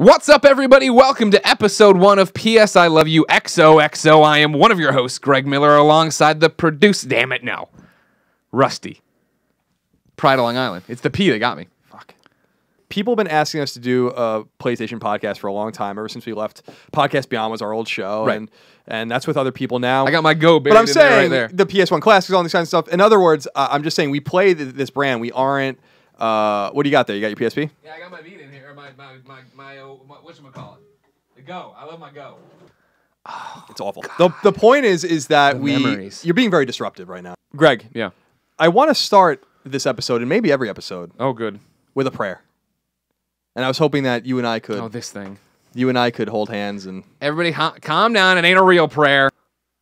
What's up, everybody? Welcome to episode one of PS I Love You XOXO. I am one of your hosts, Greg Miller, alongside the produce. Damn it, no. Rusty. Pride of Long Island. It's the P that got me. Fuck. People have been asking us to do a PlayStation podcast for a long time. Ever since we left, Podcast Beyond was our old show, Right. and and that's with other people now. I got my go, baby. but I'm saying right there. the PS1 Classics, all this kind of stuff. In other words, uh, I'm just saying we play th- this brand. We aren't. Uh, what do you got there? You got your PSP? Yeah, I got my beat in here. My, my, my, my, call it The go. I love my go. It's awful. The, the point is, is that The we memories. you're being very disruptive right now, Greg. Yeah. I want to start this episode and maybe every episode Oh, good. with a prayer. And I was hoping that you and I could, Oh, this thing. you and I could hold hands and Everybody, ha- calm down. It ain't a real prayer.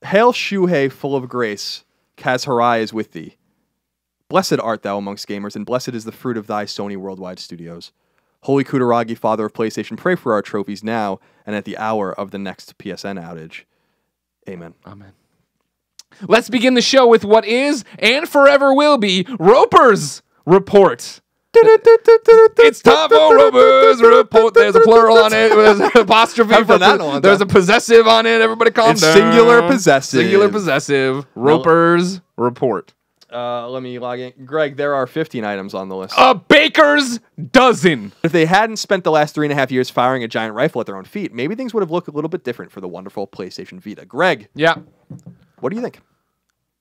Hail Shuhei, full of grace, Kaz Hirai is with thee. Blessed art thou amongst gamers, and blessed is the fruit of thy Sony Worldwide Studios. Holy Kutaragi, Father of PlayStation, pray for our trophies now and at the hour of the next PSN outage. Amen. Amen. Let's begin the show with what is and forever will be Roper's Report. It's time for Roper's Report. There's a plural on it. There's an apostrophe. For that there's a possessive on it. Everybody calm It's down. singular possessive. Singular possessive. Roper's Report. Uh, let me log in. Greg, there are 15 items on the list. A baker's dozen. If they hadn't spent the last three and a half years firing a giant rifle at their own feet, maybe things would have looked a little bit different for the wonderful PlayStation Vita. Greg, Yeah. what do you think?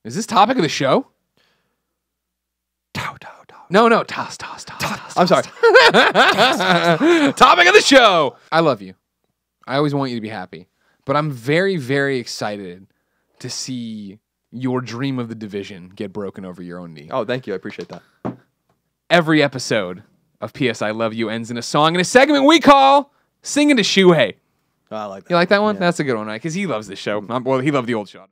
Is this topic of the show? Tow, tow, tow. No, no. Toss, toss, toss. toss. I'm sorry. Topic of the show. I love you. I always want you to be happy. But I'm very, very excited to see your dream of the division get broken over your own knee. Oh, thank you. I appreciate that. Every episode of PS I Love You ends in a song in a segment we call Singing to Shuhei. I like that. You like that one? Yeah. That's a good one, right? Because he loves this show. Um, well, he loved the old show.